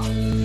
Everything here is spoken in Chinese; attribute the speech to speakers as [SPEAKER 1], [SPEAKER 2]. [SPEAKER 1] 啊。